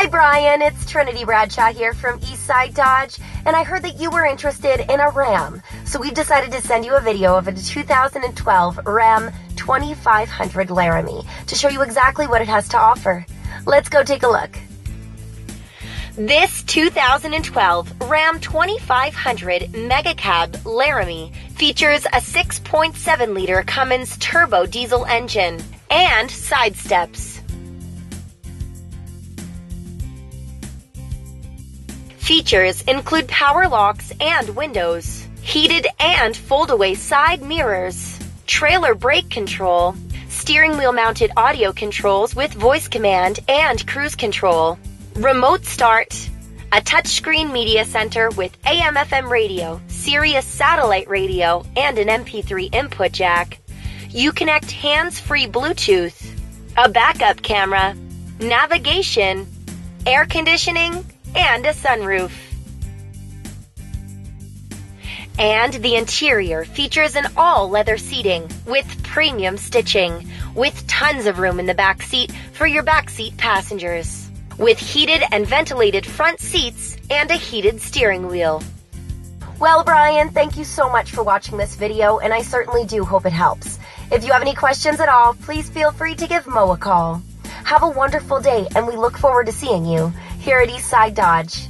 Hi, Brian. It's Trinity Bradshaw here from Eastside Dodge, and I heard that you were interested in a Ram. So we've decided to send you a video of a 2012 Ram 2500 Laramie to show you exactly what it has to offer. Let's go take a look. This 2012 Ram 2500 Mega Cab Laramie features a 6.7 liter Cummins turbo diesel engine and side steps. Features include power locks and windows, heated and fold-away side mirrors, trailer brake control, steering wheel mounted audio controls with voice command and cruise control, remote start, a touchscreen media center with AM FM radio, Sirius satellite radio, and an MP3 input jack. Uconnect hands free Bluetooth, a backup camera, navigation, air conditioning, and a sunroof. And the interior features an all leather seating with premium stitching, with tons of room in the back seat for your backseat passengers, with heated and ventilated front seats and a heated steering wheel. Well, Brian, thank you so much for watching this video, and I certainly do hope it helps. If you have any questions at all, please feel free to give Moe a call. Have a wonderful day, and we look forward to seeing you here at Eastside Dodge.